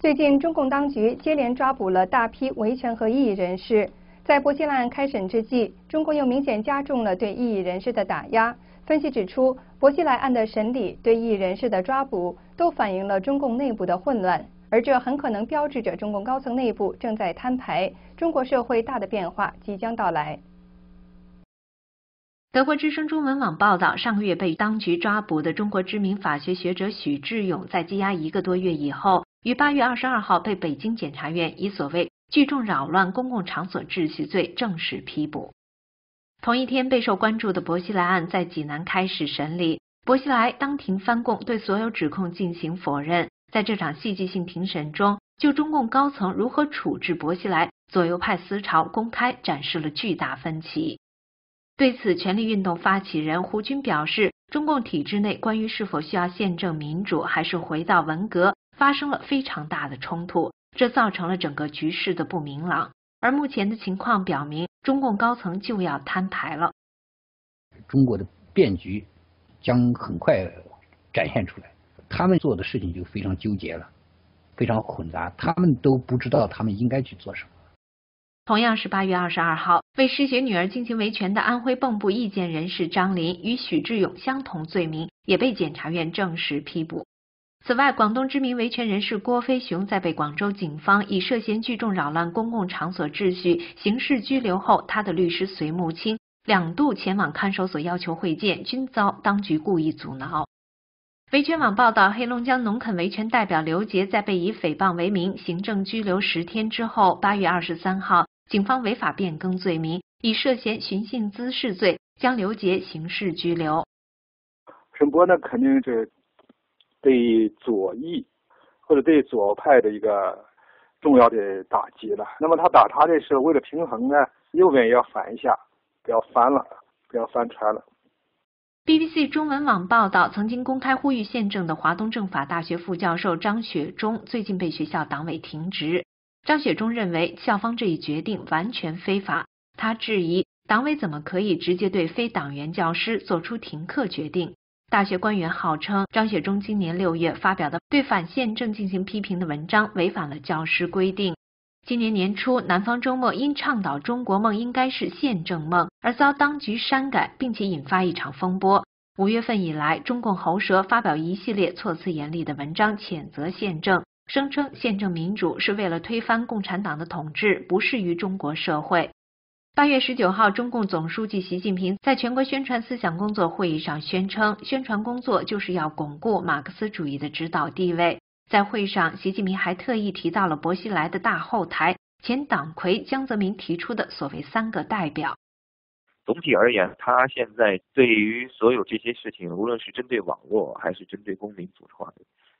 最近，中共当局接连抓捕了大批维权和异议人士。在薄熙来案开审之际，中共又明显加重了对异议人士的打压。分析指出，薄熙来案的审理对异议人士的抓捕，都反映了中共内部的混乱，而这很可能标志着中共高层内部正在摊牌，中国社会大的变化即将到来。德国之声中文网报道，上个月被当局抓捕的中国知名法学学者许志勇，在羁押一个多月以后。于八月二十二号被北京检察院以所谓聚众扰乱公共场所秩序罪正式批捕。同一天，备受关注的薄熙来案在济南开始审理，薄熙来当庭翻供，对所有指控进行否认。在这场戏剧性庭审中，就中共高层如何处置薄熙来，左右派思潮公开展示了巨大分歧。对此，权力运动发起人胡军表示，中共体制内关于是否需要宪政民主，还是回到文革。发生了非常大的冲突，这造成了整个局势的不明朗。而目前的情况表明，中共高层就要摊牌了。中国的变局将很快展现出来，他们做的事情就非常纠结了，非常混杂，他们都不知道他们应该去做什么。同样是八月二十二号，为失学女儿进行维权的安徽蚌埠意见人士张林，与许志勇相同罪名，也被检察院正式批捕。此外，广东知名维权人士郭飞雄在被广州警方以涉嫌聚众扰乱公共场所秩序刑事拘留后，他的律师隋木青两度前往看守所要求会见，均遭当局故意阻挠。维权网报道，黑龙江农垦维权代表刘杰在被以诽谤为名行政拘留十天之后，八月二十三号，警方违法变更罪名，以涉嫌寻衅滋事罪将刘杰刑事拘留。沈波那，肯定这。对左翼或者对左派的一个重要的打击了。那么他打他的时候，为了平衡呢，右边也要反一下，不要翻了，不要翻船了。BBC 中文网报道，曾经公开呼吁宪政的华东政法大学副教授张雪忠最近被学校党委停职。张雪忠认为校方这一决定完全非法，他质疑党委怎么可以直接对非党员教师做出停课决定。大学官员号称，张雪忠今年六月发表的对反宪政进行批评的文章违反了教师规定。今年年初，南方周末因倡导中国梦应该是宪政梦而遭当局删改，并且引发一场风波。五月份以来，中共喉舌发表一系列措辞严厉的文章，谴责宪政，声称宪政民主是为了推翻共产党的统治，不适于中国社会。八月十九号，中共总书记习近平在全国宣传思想工作会议上宣称，宣传工作就是要巩固马克思主义的指导地位。在会上，习近平还特意提到了薄熙来的大后台前党魁江泽民提出的所谓三个代表。总体而言，他现在对于所有这些事情，无论是针对网络还是针对公民组团，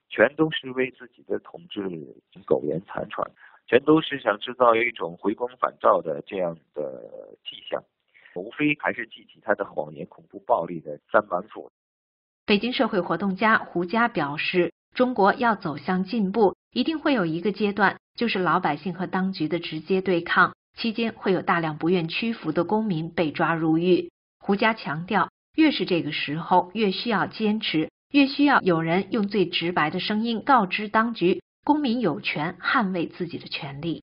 全都是为自己的统治苟延残喘。全都是想制造一种回光返照的这样的迹象，无非还是记起他的谎言、恐怖、暴力的三板斧。北京社会活动家胡佳表示，中国要走向进步，一定会有一个阶段，就是老百姓和当局的直接对抗，期间会有大量不愿屈服的公民被抓入狱。胡佳强调，越是这个时候，越需要坚持，越需要有人用最直白的声音告知当局。公民有权捍卫自己的权利。